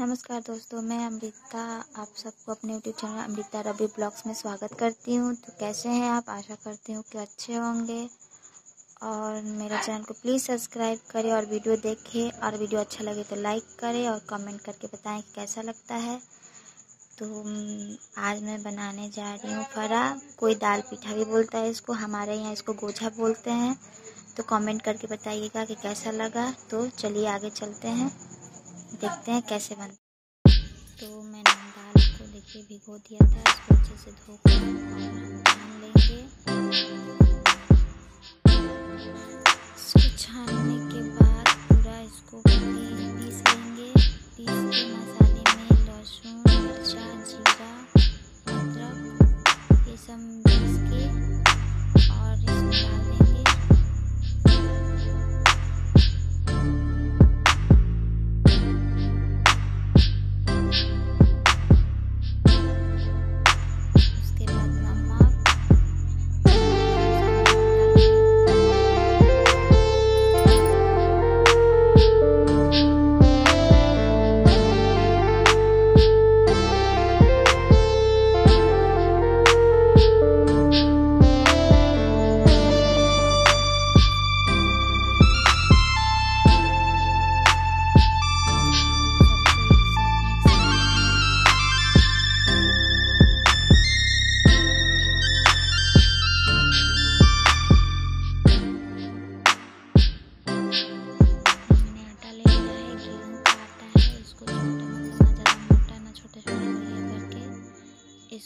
नमस्कार दोस्तों, मैं अमृता, आप सबको अपने YouTube channel Amrita Ravi blogs में स्वागत करती हूँ। तो कैसे हैं आप? आशा करती हूँ कि अच्छे होंगे। और मेरे चैनल को प्लीज़ सब्सक्राइब करें और वीडियो देखें। और वीडियो अच्छा लगे तो लाइक करें और कमेंट करके बताएँ कि कैसा लगता है। तो आज मैं बनाने जा रही हूँ फरा। कोई दाल पीठा भी बोलता है इसको। हमारे यहाँ इसको गोझा बोलते हैं। तो कमेंट करके बताइएगा कि कैसा लगा। तो चलिए आगे चलते हैं। देखते हैं कैसे बन तो मैंने दाल को देखिए भिगो दिया था, इसको अच्छे से धोकर छान लेंगे। इसको छानने के बाद पूरा इसको पीस लेंगे। पीस के मसाले में लहसुन, मिर्चा, जीरा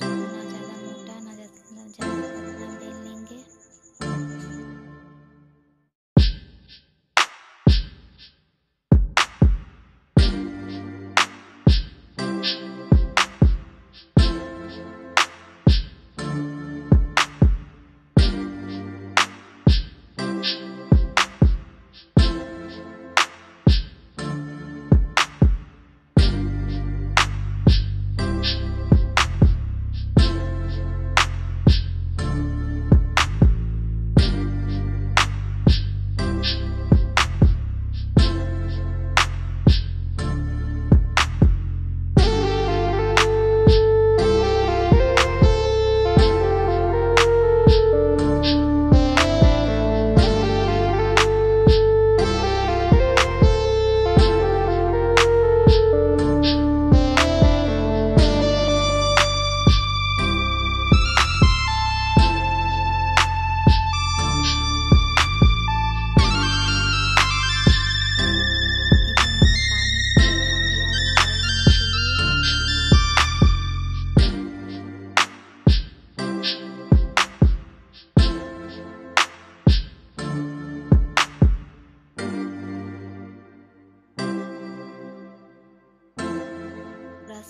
Grace.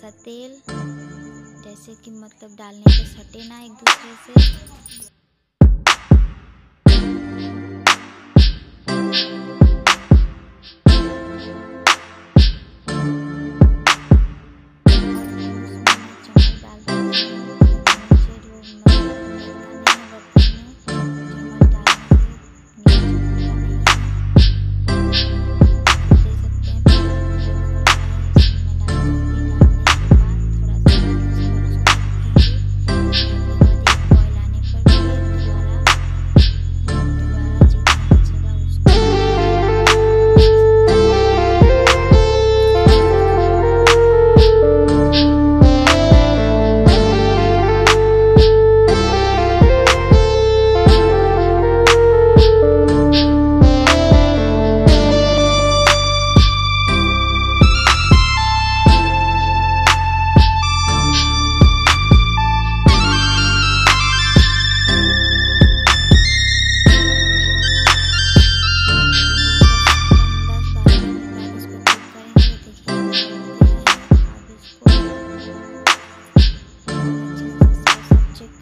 सा तेल जैसे कि मतलब डालने से सटे ना एक दूसरे से।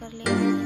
कर लेंगे।